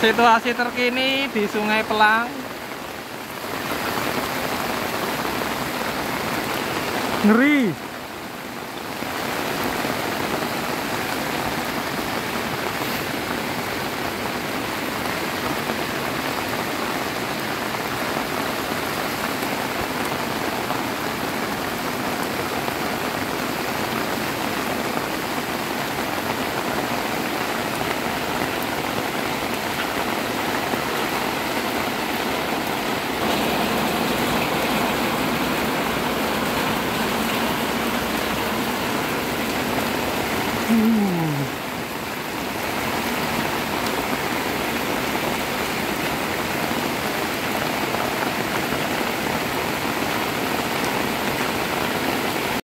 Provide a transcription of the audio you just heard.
situasi terkini di Sungai Pelang. Ngeri Mm.